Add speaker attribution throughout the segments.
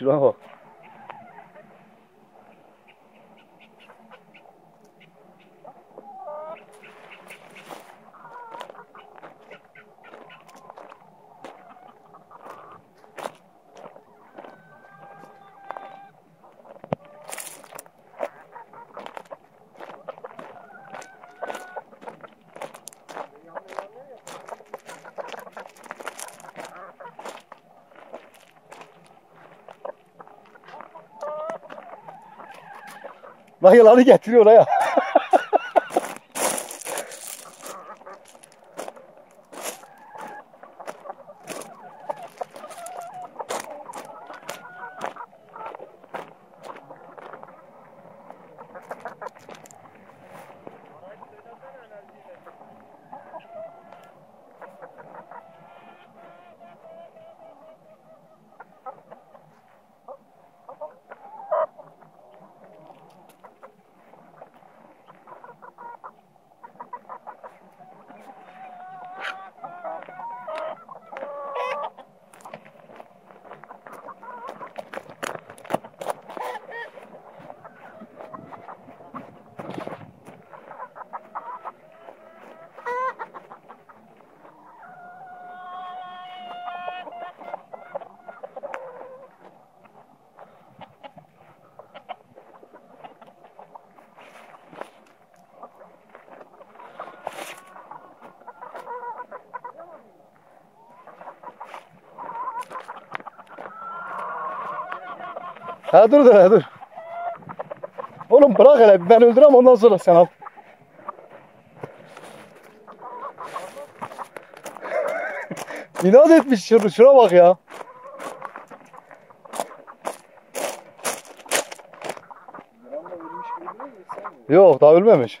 Speaker 1: Şuna bak. Lan yılanı getiriyor ya. Ha dur dur ha dur. Oğlum bırak hele ben öldürem ondan sonra sen al. İnat etmiş şuna, şuna bak ya. Yok daha ölmemiş.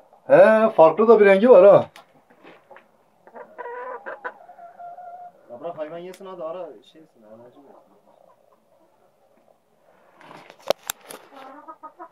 Speaker 1: He farklı da bir rengi var ha.
Speaker 2: Ya bırak hayvan yesin hadi ara şeysin anacı versin.